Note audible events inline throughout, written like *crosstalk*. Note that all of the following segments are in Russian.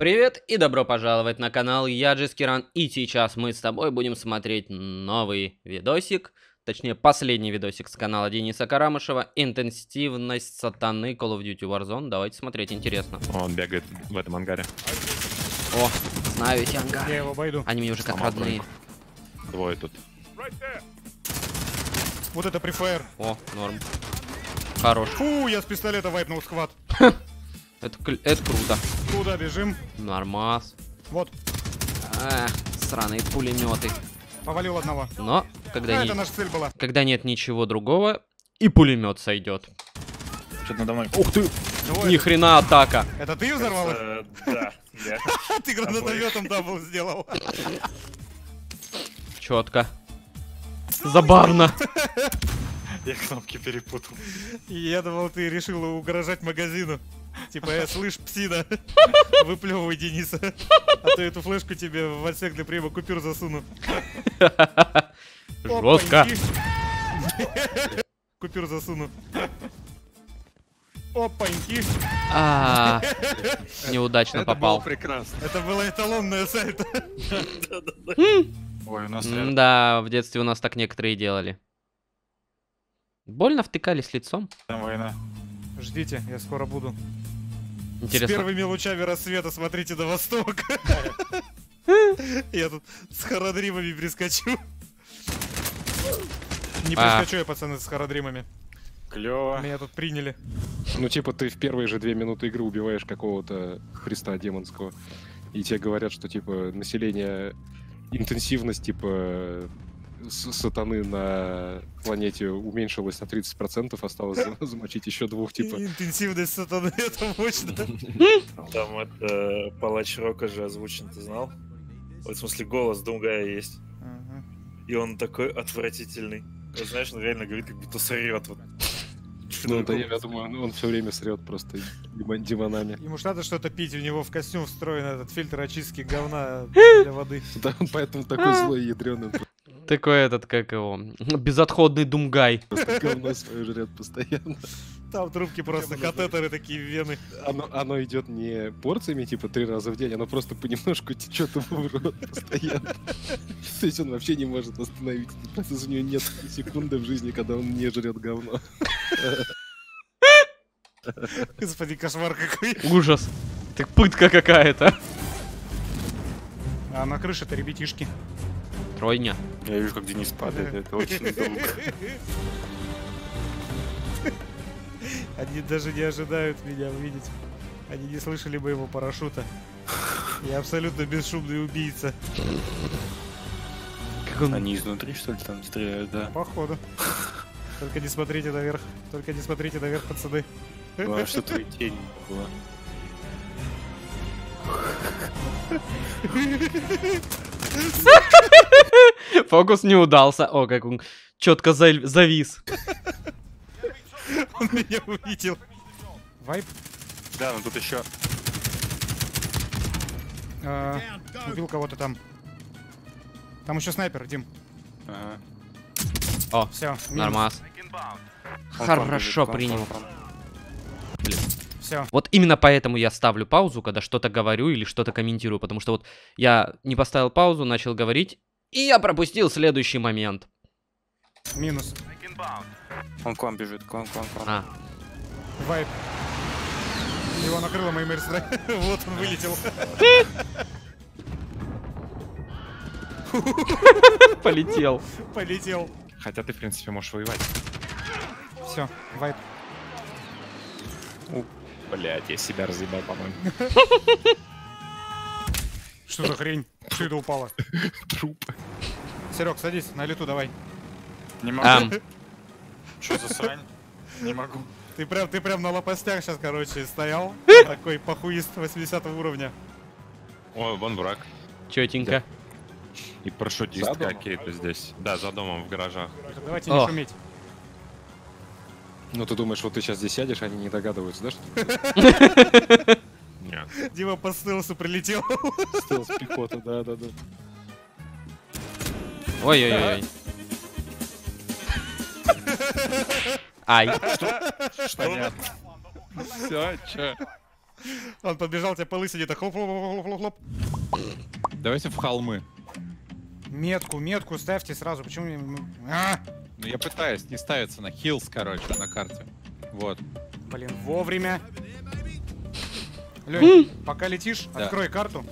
Привет и добро пожаловать на канал, я Джискиран, и сейчас мы с тобой будем смотреть новый видосик, точнее последний видосик с канала Дениса Карамышева, интенсивность сатаны Call of Duty Warzone, давайте смотреть, интересно. Он бегает в этом ангаре. О, знаю эти Я ангары, его обойду. они мне уже как Сломал родные. Двое тут. Вот это префайр. О, норм. Хорош, Фу, я с пистолета вайпнул squad. это, это круто. Куда бежим? Нормас. Вот, Эх, сраные пулеметы. повалил одного. Но, когда, А, не- это наша цель была. когда нет ничего другого, и пулемет сойдет. Что-то надо мной. Ух ты! Двое. Ни хрена атака. Это ты взорвал Да. *laughs* Ты гранатометом double сделал. Четко. Забавно. Я кнопки перепутал. Я думал, ты решил угрожать магазину. Типа, э, слышь, псина, *laughs* выплевывай Дениса. А то эту флешку тебе в отсек для приема купюр засуну. *laughs* Жестко. Купюр засуну. Опаньки. А, Неудачно попал. прекрасно. Это было эталонное сальто. Ой, у нас Да, в детстве у нас так некоторые делали. Больно втыкались лицом. там война. Ждите, я скоро буду. С Интересно. первыми лучами рассвета смотрите на восток. Я тут с харадримами прискочу. Не А. прискочу я, пацаны, с харадримами. Клево. Меня тут приняли. Ну, типа, ты в первые же две минуты игры убиваешь какого-то Христа демонского, и тебе говорят, что, типа, население, интенсивность, типа, с- сатаны на планете уменьшилась на 30%, осталось за- *laughs* замочить еще двух, типа. Интенсивность сатаны, *laughs* это мощно. *laughs* Там это палач Рока же озвучен, ты знал? Вот, в смысле, голос Думгая есть. И он такой отвратительный. Вот, знаешь, он реально говорит, как будто сорет. Вот. Ну, да, я думаю, он все время срет просто демон- демонами. Ему ж надо что-то пить, у него в костюм встроен этот фильтр очистки говна для воды. Да, он поэтому такой злой и ядреный, Такой этот, как его, *laughs* безотходный думгай. просто говно свое жрет постоянно. Там трубки просто катетеры такие вены. Оно, оно идет не порциями, типа, три раза в день, оно просто понемножку течет ему в рот постоянно. *laughs* То есть он вообще не может остановиться. Просто у него нет секунды в жизни, когда он не жрет говно. *laughs* Господи, кошмар какой. Ужас. Так пытка какая-то. А на крыше-то ребятишки. Тройня. Я вижу, как Денис падает. Это очень долго. Они даже не ожидают меня увидеть. Они не слышали моего парашюта. Я абсолютно бесшумный убийца. Как он... Они изнутри, что ли, там стреляют, да? Походу. Только не смотрите наверх. Только не смотрите наверх, пацаны. Ну, а что твоей тень была? *laughs* Фокус не удался. О, как он четко завис. Он меня увидел. Вайп. Да, ну тут еще. а, убил кого-то там. Там еще снайпер, Дим. Ага. О, Все. нормас. Хорошо принял. там, Все. Вот именно поэтому я ставлю паузу, когда что-то говорю или что-то комментирую, потому что вот я не поставил паузу, начал говорить, и я пропустил следующий момент. Минус. Он к вам бежит, к вам, к вам, к вам. А, Вайп. Его накрыло моим эрстрай. *laughs* Вот он вылетел. *laughs* полетел. Полетел. Хотя ты, в принципе, можешь воевать. Все, вайп. Блять, я себя разъебал, по-моему. *laughs* Что за хрень? Что это упало? Труп. Серег, садись, на лету давай. Не Ам, *laughs* Что за срань? Не могу. Ты прям, ты прям на лопастях сейчас, короче, стоял. Такой похуист 80 уровня. О, вон враг. четенько. И парашютист За домом? какие-то здесь. Да, за домом в гаражах. Давайте О. не шуметь. Ну, ты думаешь, вот ты сейчас здесь сядешь, они не догадываются, да, что *laughs* Нет. Дима по стелсу прилетел. стелс пехота, да-да-да. Ой-ой-ой. Ай. Понятно. Все, чё? Он подбежал, тебя по лысине, так хлоп-хлоп-хлоп-хлоп. Давайте в холмы. Метку, метку ставьте сразу. Почему не... А! Ну я пытаюсь, не ставится на hills, короче, на карте. Вот. Блин, вовремя. Лёнь, пока летишь, Да. открой карту,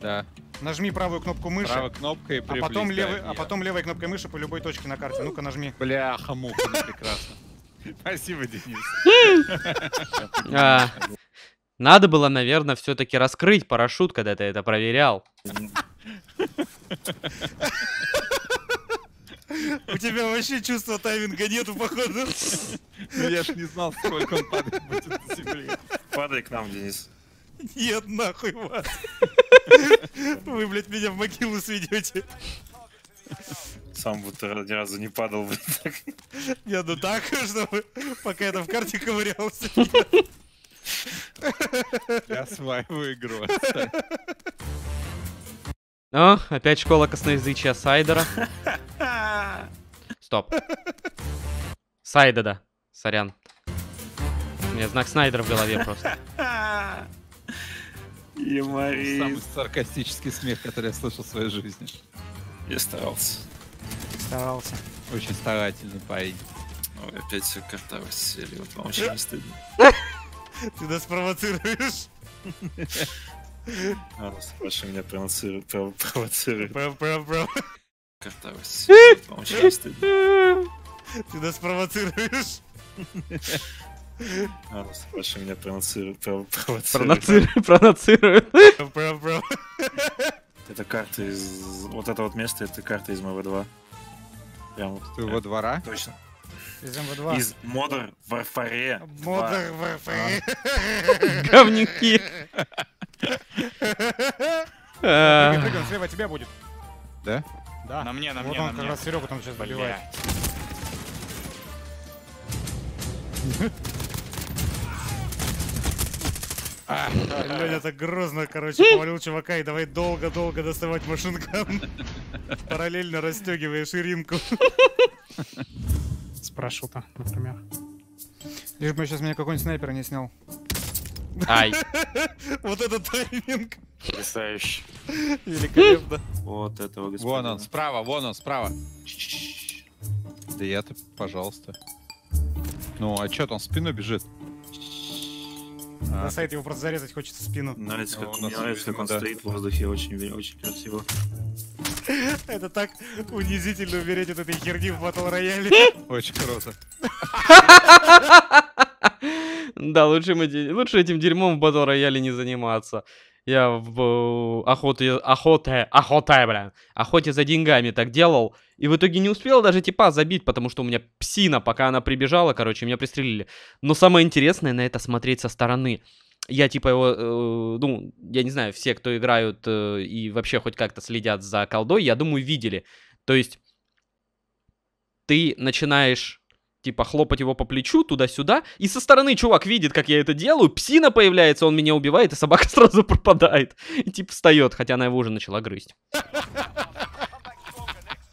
Да. Нажми правую кнопку мыши, Правой кнопкой а потом, да, левой, а потом левой кнопкой мыши по любой точке на карте. Ну-ка, нажми. Бляха, муха, ну прекрасно. *laughs* Спасибо, Денис. *laughs* А, Надо было, наверное, все-таки раскрыть парашют, когда ты это проверял. У тебя вообще чувства тайминга нету, походу. Ну я ж не знал, сколько он падает будет на земле. Падай к нам, Денис. Нет, нахуй вас. Вы, блядь, меня в могилу сведете. Сам будто ни разу не падал, блин. так. Не, ну так, чтобы пока я там в карте ковырялся. Я осваиваю игру. О, опять школа косноязычия Сайдера. Стоп. Сайдеда. Сорян. У меня знак Снайдера в голове просто. *laughs* Самый Юморит. саркастический смех, который я слышал в своей жизни. Я старался. Старался. Очень старательный парень. Ой, опять все карта сели. Вот вам очень не стыдно. *laughs* Ты нас провоцируешь. *laughs* А, Саша меня провоцирует. пров- провоцирует. Карта сели. Вот вам очень не стыдно. Ты нас провоцируешь. А, Саша меня Проноцирует. Прав. *laughs* *laughs* Это карта из... Вот это вот место, это карта из моего 2. Прям вот. Твоего двора? Точно. Из МВ2. Из Modern Warfare 2. Модер Warfare. *laughs* Говнюки. Прыгай, он слева тебя будет. Да? Да. На мне, на Вот мне, он на как мне. раз Серегу там сейчас добивает. Леня так грозно, короче, повалил чувака и давай долго-долго доставать машинкан. *laughs* Параллельно расстегивая ширинку. С парашюта, например. Лишь бы сейчас меня какой-нибудь снайпер не снял. Ай. *laughs* Вот это тайминг. Потрясающе. Великолепно. Вот этого Вон господина. он, справа, вон он, справа. Да я-то, пожалуйста. Ну, а чё там спину бежит? А, На сайт его просто зарезать хочется в спину. Нравится, как, Ну, у мне нравится, как он да. стоит в воздухе, очень, очень красиво. *laughs* Это так унизительно умереть от этой херни в батл рояле. *laughs* Очень круто. *laughs* Да, лучше, мы де- лучше этим дерьмом в батл рояле не заниматься. Я в охоте, охоте, охоте, блин, охоте за деньгами так делал. И в итоге не успел даже типа забить, потому что у меня псина, пока она прибежала, короче, меня пристрелили. Но самое интересное на это смотреть со стороны. Я типа его, э, ну, я не знаю, все, кто играют э, и вообще хоть как-то следят за колдой, я думаю, видели. То есть ты начинаешь типа хлопать его по плечу туда-сюда, и со стороны чувак видит, как я это делаю, псина появляется, он меня убивает, и собака *laughs* сразу пропадает. И типа встает, хотя она его уже начала грызть.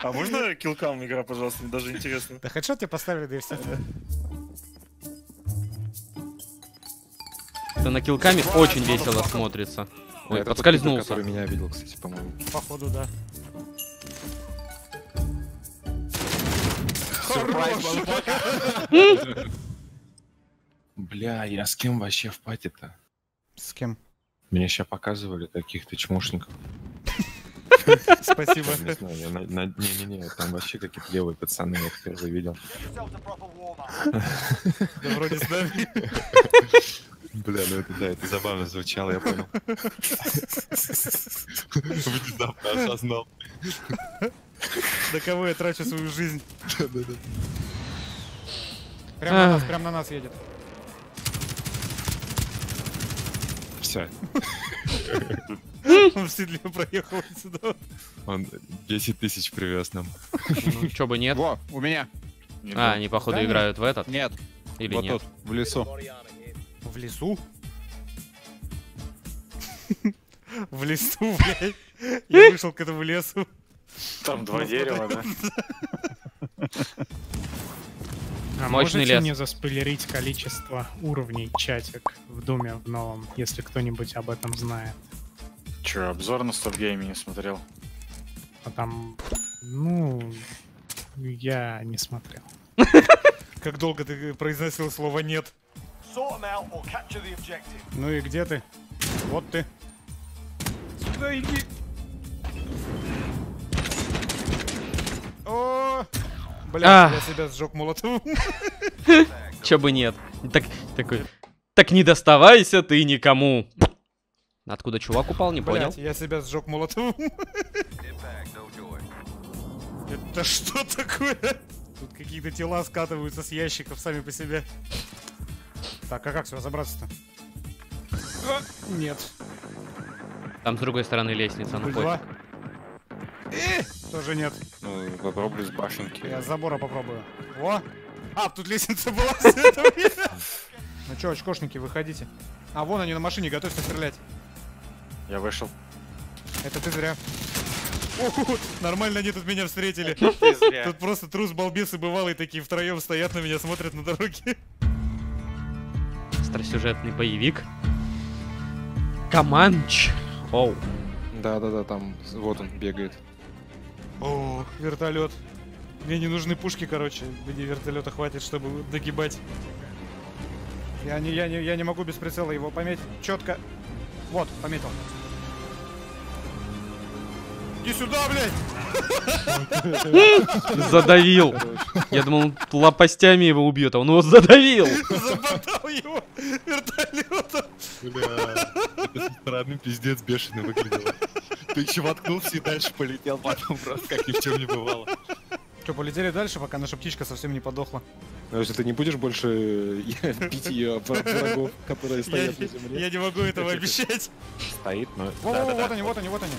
А можно килкам игра, пожалуйста? Мне даже интересно. Да хедшот тебе поставили, да и все. Это на килками очень весело смотрится. Ой, Это подскользнулся. который меня видел, кстати, по-моему. Походу, да. Бля, я с кем вообще в пати-то? С кем? Мне сейчас показывали каких-то чмошников. *laughs* Спасибо. Не знаю, я на- на- Не-не-не, там вообще какие-то левые пацаны, я их впервые видел. *laughs* Да вроде с нами. Бля, ну это да, это забавно звучало, я понял. *laughs* Внезапно осознал. На кого я трачу свою жизнь? Прям на нас, прям на нас едет. Все, Он в седле проехал сюда. он 10 тысяч привез нам. Ну, чё бы нет. Во, у меня. А, они походу играют в этот? Нет, Или вот нет? тут, в лесу. В лесу? В лесу, блядь. Я вышел к этому лесу. Там два дерева, да? А Мощный можете лес. мне заспойлерить количество уровней чатик в Думе в новом, если кто-нибудь об этом знает? Че, обзор на Стопгейме не смотрел? А там, ну, я не смотрел. *laughs* Как долго ты произносил слово «нет»? Ну и где ты? Вот ты. Сюда иди. О, блядь, Ах. я себя сжег молотом. *laughs* Чё бы нет. Так, такой, так не доставайся ты никому. Откуда чувак упал, не понял? Блядь, я себя сжег молотом. Это что такое? Тут какие-то тела скатываются с ящиков сами по себе. Так, а как сюда забраться-то? А, Нет. Там с другой стороны лестница, ну пофиг. два. Э, Тоже нет. Ну, попробуй с башенки. Я с забора попробую. О! А, тут лестница была *laughs* с этого. Ну чё, очкошники, выходите. А, вон они на машине, готовься стрелять. Я вышел. Это ты зря. О, нормально они тут меня встретили. Ты зря. Тут просто трус, балбес и бывалый такие втроем стоят на меня, смотрят на дороге. Остросюжетный боевик. Команч. Оу. Да-да-да, там вот он бегает. О, вертолет. Мне не нужны пушки, короче. Мне вертолета хватит, чтобы догибать. Я не, я не, я не могу без прицела его пометить четко. Вот, пометил. Иди сюда, блядь! *laughs* Задавил. Я думал, он лопастями его убьет, а он его задавил. *laughs* Замотал его вертолетом. Бля, это со стороны пиздец бешеный выглядело. Ты еще воткнулся и дальше полетел потом просто как ни в чем не бывало. Что, полетели дальше, пока наша птичка совсем не подохла? Но если ты не будешь больше э, пить ее врагов, которые Я, стоят на земле. я не могу этого обещать. Стоит, но... Во, во, Да-да-да. вот они, вот они, вот они.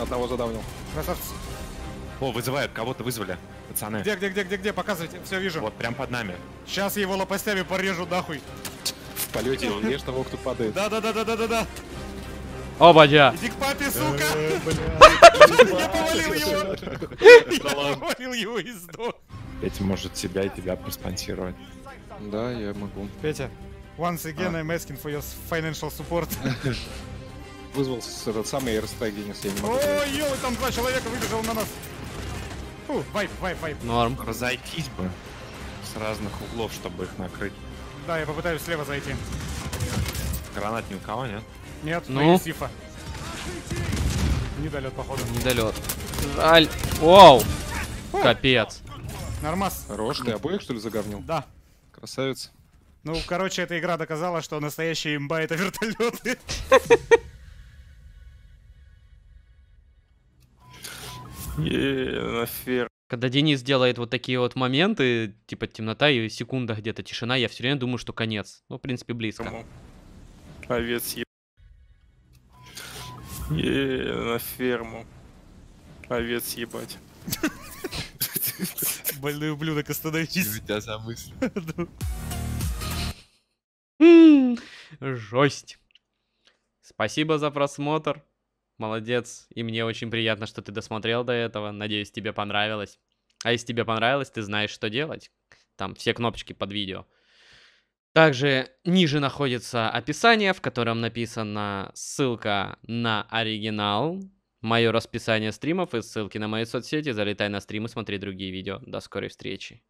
Одного задавнил. Красавцы. О, вызывают, кого-то вызвали. Пацаны. Где, где, где, где, где? Показывайте, все вижу. Вот прям под нами. Сейчас его лопастями порежу нахуй. В полете ешь того, кто падает. Да, да, да, да, да, да, да. О, бадя. Иди к папе, сука! *laughs* Я повалил его! Я повалил его и сдох. Этим может себя и тебя проспонсировать. Да, я могу. Петя, once again I'm asking for your financial support. *laughs* Вызвал с- этот самый Airstrike Денис, я не могу. Ой, ёлы, там два человека выбежал на нас. Фу, вайп, вайп, вайп. Норм. Разойтись бы с разных углов, чтобы их накрыть. Да, я попытаюсь слева зайти. Гранат ни у кого, нет? Нет, Ну? ну? Сифа. Недолет, походу. Недолет. Жаль. Оу. Капец. Нормас. Хорош, ты обоих что ли заговнил? Да. Красавец. Ну, короче, эта игра доказала, что настоящая имба это вертолеты. *laughs* Нафер. Когда Денис делает вот такие вот моменты, типа темнота и секунда где-то тишина, я все время думаю, что конец. Ну, в принципе, близко. Овец еб... Е, на ферму. Овец ебать. *laughs* Больной ублюдок, остановись. тебя за *laughs* мысль. Жесть. Спасибо за просмотр. Молодец. И мне очень приятно, что ты досмотрел до этого. Надеюсь, тебе понравилось. А если тебе понравилось, ты знаешь, что делать. Там все кнопочки под видео. Также ниже находится описание, в котором написана ссылка на оригинал, мое расписание стримов и ссылки на мои соцсети. Залетай на стрим и смотри другие видео. До скорой встречи.